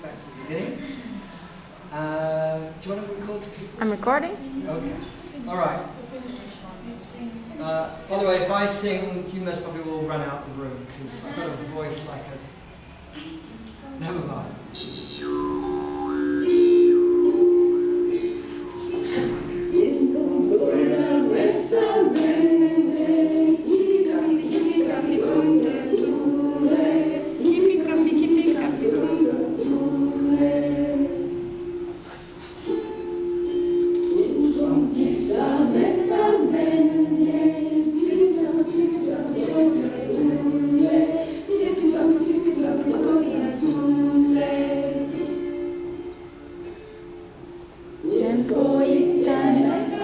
Back to the beginning. Uh, do you want to record the people? I'm recording. Okay. All right. Uh, by the way, if I sing, you must probably all run out the room because I've got a voice like a. Never mind. boy, Janet.